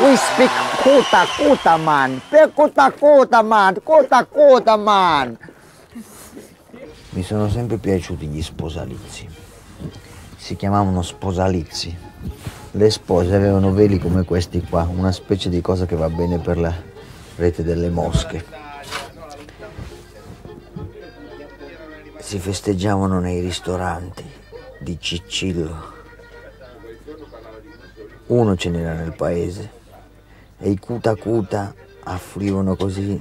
We speak Kuta Kuta man. Per Kuta Kuta man. Kuta Kuta man. Mi sono sempre piaciuti gli sposalizi. Si chiamavano sposalizi. Le spose avevano veli come questi qua, una specie di cosa che va bene per la rete delle mosche. Si festeggiavano nei ristoranti di Ciccillo. Uno ce n'era nel paese e i Cuta Cuta affluivano così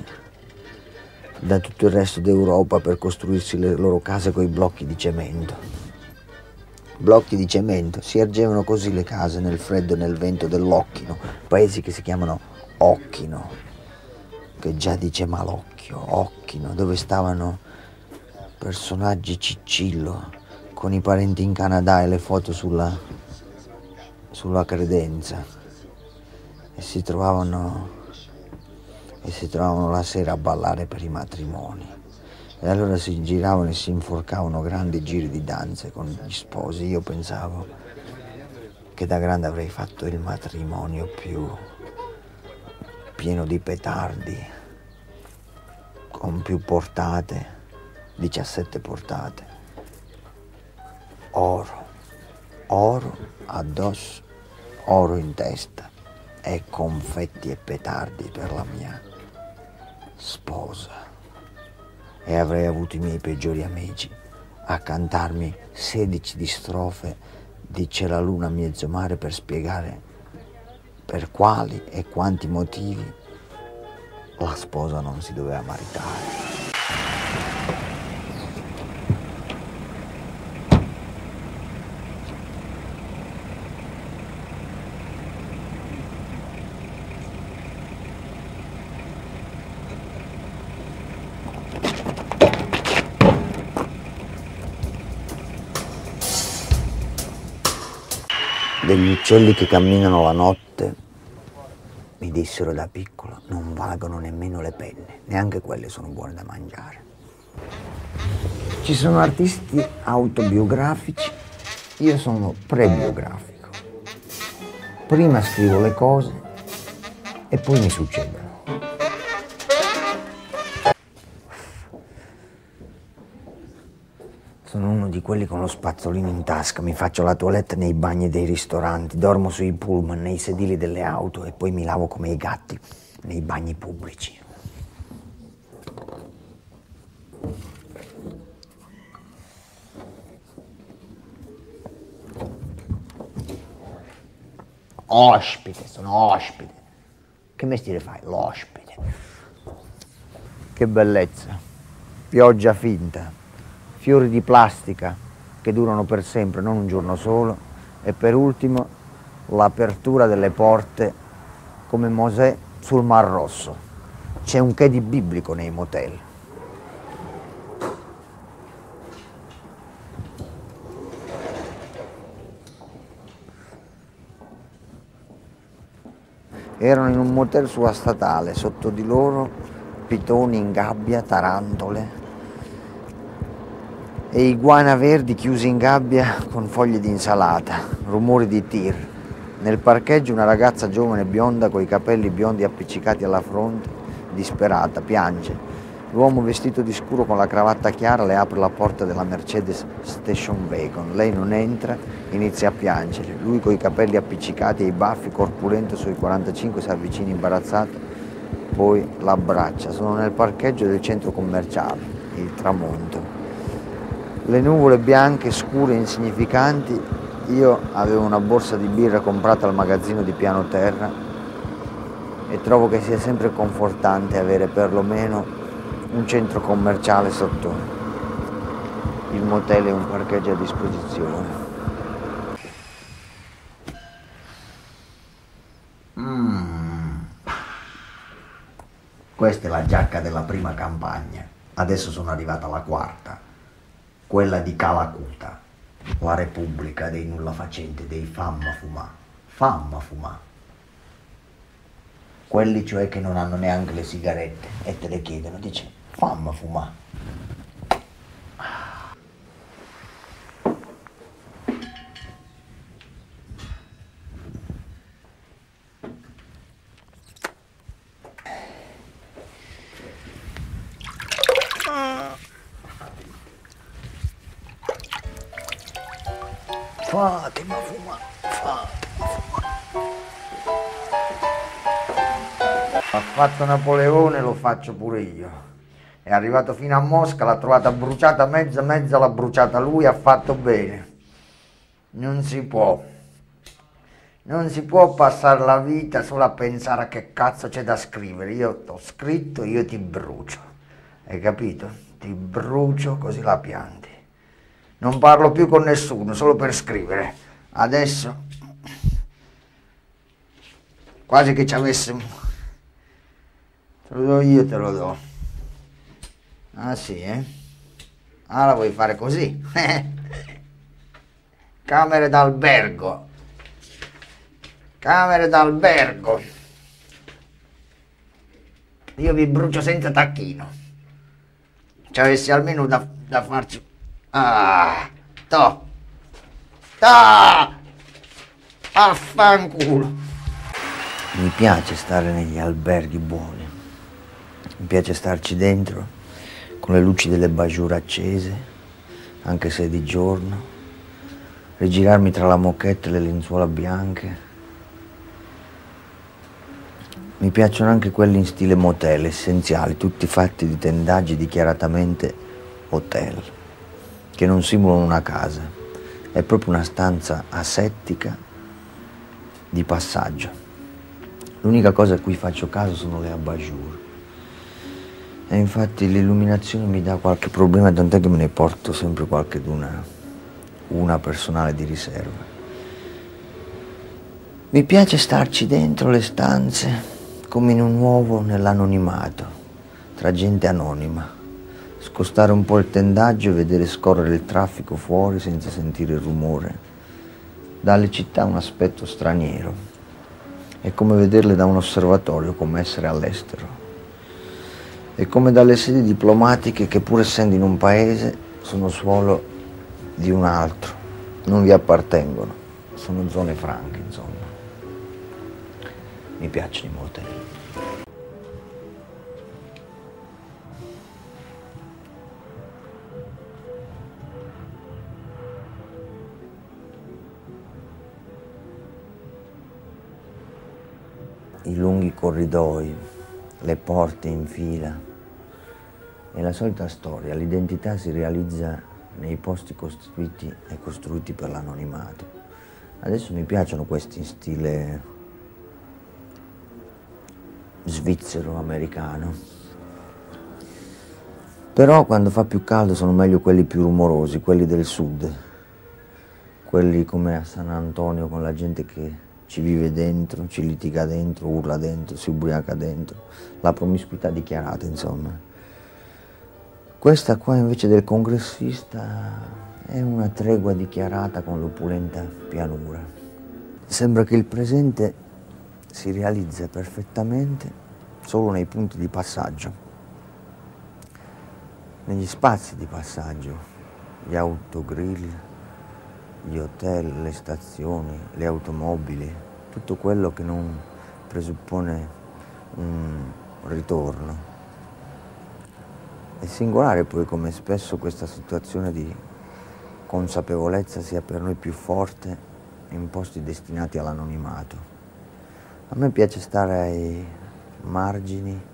da tutto il resto d'Europa per costruirsi le loro case con i blocchi di cemento. Blocchi di cemento, si ergevano così le case nel freddo e nel vento dell'Occhino, paesi che si chiamano Occhino, che già dice malocchio, Occhino, dove stavano personaggi Ciccillo con i parenti in Canada e le foto sulla, sulla credenza e si trovavano e si trovavano la sera a ballare per i matrimoni. E allora si giravano e si inforcavano grandi giri di danze con gli sposi. Io pensavo che da grande avrei fatto il matrimonio più pieno di petardi, con più portate, 17 portate. Oro, oro addosso, oro in testa e confetti e petardi per la mia sposa e avrei avuto i miei peggiori amici a cantarmi 16 di strofe di C'è la luna a mezzo mare per spiegare per quali e quanti motivi la sposa non si doveva maritare. Degli uccelli che camminano la notte, mi dissero da piccolo, non valgono nemmeno le penne, neanche quelle sono buone da mangiare. Ci sono artisti autobiografici, io sono prebiografico. Prima scrivo le cose e poi mi succedono. Di quelli con lo spazzolino in tasca, mi faccio la toilette nei bagni dei ristoranti, dormo sui pullman, nei sedili delle auto e poi mi lavo come i gatti nei bagni pubblici. Ospite, sono ospite. Che mestiere fai? L'ospite. Che bellezza. Pioggia finta fiori di plastica che durano per sempre, non un giorno solo, e per ultimo l'apertura delle porte come Mosè sul Mar Rosso. C'è un che di biblico nei motel. Erano in un motel sulla statale, sotto di loro pitoni in gabbia, tarantole, e iguana verdi chiusi in gabbia con foglie di insalata, rumori di tir. Nel parcheggio una ragazza giovane bionda con i capelli biondi appiccicati alla fronte, disperata, piange. L'uomo vestito di scuro con la cravatta chiara le apre la porta della Mercedes Station Wagon. Lei non entra, inizia a piangere. Lui con i capelli appiccicati e i baffi, corpulento sui 45, si avvicina imbarazzato, poi l'abbraccia. Sono nel parcheggio del centro commerciale, il tramonto le nuvole bianche, scure, insignificanti, io avevo una borsa di birra comprata al magazzino di piano terra e trovo che sia sempre confortante avere perlomeno un centro commerciale sotto il motel e un parcheggio a disposizione. Mm. Questa è la giacca della prima campagna, adesso sono arrivata alla quarta quella di Calacuta, la repubblica dei nulla facenti, dei famma fumà, famma fumà. Quelli cioè che non hanno neanche le sigarette e te le chiedono, dice famma fumà. Fatima fuma, Fatima fuma. Ha fatto Napoleone, lo faccio pure io. È arrivato fino a Mosca, l'ha trovata bruciata mezza, mezza l'ha bruciata lui, ha fatto bene. Non si può. Non si può passare la vita solo a pensare a che cazzo c'è da scrivere. Io ho scritto, io ti brucio. Hai capito? Ti brucio così la pianti. Non parlo più con nessuno, solo per scrivere. Adesso quasi che ci avessimo. Te lo do io, te lo do. Ah sì, eh? Ah, la vuoi fare così? Camere d'albergo. Camere d'albergo. Io vi brucio senza tacchino. Ci avessi almeno da, da farci... Ah, to. Ta! Affanculo. Mi piace stare negli alberghi buoni. Mi piace starci dentro con le luci delle bajour accese, anche se è di giorno. Rigirarmi tra la moquette e le lenzuola bianche mi piacciono anche quelli in stile motel, essenziali, tutti fatti di tendaggi dichiaratamente hotel, che non simulano una casa. È proprio una stanza asettica di passaggio. L'unica cosa a cui faccio caso sono le abajur. E infatti l'illuminazione mi dà qualche problema, tant'è che me ne porto sempre qualche d'una, una personale di riserva. Mi piace starci dentro le stanze come in un uovo nell'anonimato, tra gente anonima, scostare un po' il tendaggio e vedere scorrere il traffico fuori senza sentire il rumore. Dà alle città un aspetto straniero. È come vederle da un osservatorio, come essere all'estero. È come dalle sedi diplomatiche che pur essendo in un paese sono suolo di un altro, non vi appartengono, sono zone franche, insomma. Mi piacciono i motelli. I lunghi corridoi, le porte in fila. È la solita storia, l'identità si realizza nei posti costruiti e costruiti per l'anonimato. Adesso mi piacciono questi in stile svizzero-americano. Però quando fa più caldo sono meglio quelli più rumorosi, quelli del sud, quelli come a San Antonio con la gente che ci vive dentro, ci litiga dentro, urla dentro, si ubriaca dentro, la promiscuità dichiarata insomma. Questa qua invece del congressista è una tregua dichiarata con l'opulenta pianura. Sembra che il presente si realizza perfettamente solo nei punti di passaggio, negli spazi di passaggio, gli autogrill, gli hotel, le stazioni, le automobili, tutto quello che non presuppone un ritorno. È singolare poi come spesso questa situazione di consapevolezza sia per noi più forte in posti destinati all'anonimato. A me piace stare ai margini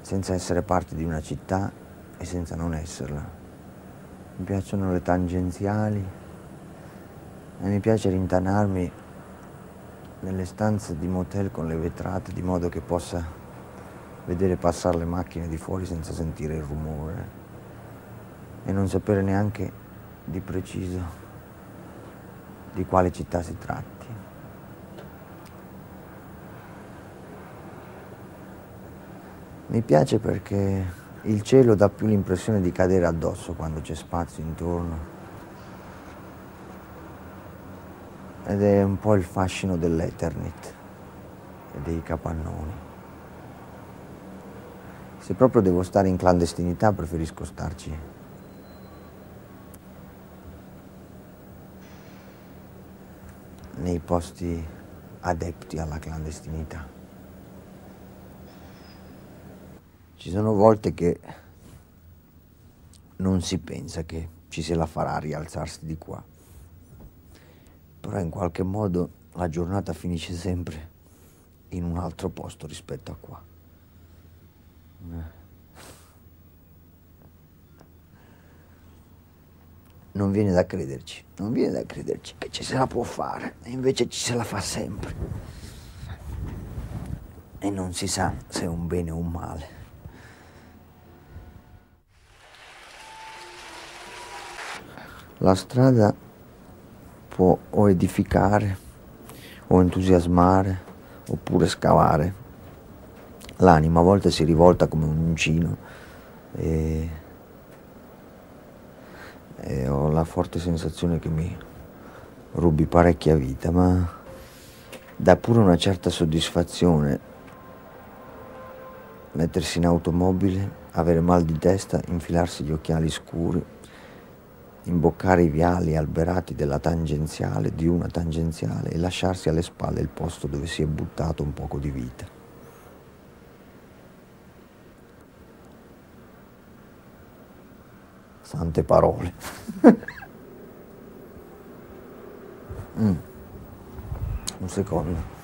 senza essere parte di una città e senza non esserla mi piacciono le tangenziali e mi piace rintanarmi nelle stanze di motel con le vetrate di modo che possa vedere passare le macchine di fuori senza sentire il rumore e non sapere neanche di preciso di quale città si tratti. Mi piace perché il cielo dà più l'impressione di cadere addosso quando c'è spazio intorno. Ed è un po' il fascino dell'Eternit e dei capannoni. Se proprio devo stare in clandestinità preferisco starci nei posti adepti alla clandestinità. Ci sono volte che non si pensa che ci se la farà rialzarsi di qua. Però in qualche modo la giornata finisce sempre in un altro posto rispetto a qua. Eh. Non viene da crederci, non viene da crederci che ci se la può fare, e invece ci se la fa sempre. E non si sa se è un bene o un male. La strada può o edificare o entusiasmare oppure scavare. L'anima a volte si rivolta come un uncino e, e ho la forte sensazione che mi rubi parecchia vita, ma dà pure una certa soddisfazione mettersi in automobile, avere mal di testa, infilarsi gli occhiali scuri imboccare i viali alberati della tangenziale, di una tangenziale e lasciarsi alle spalle il posto dove si è buttato un poco di vita. Sante parole. mm. Un secondo.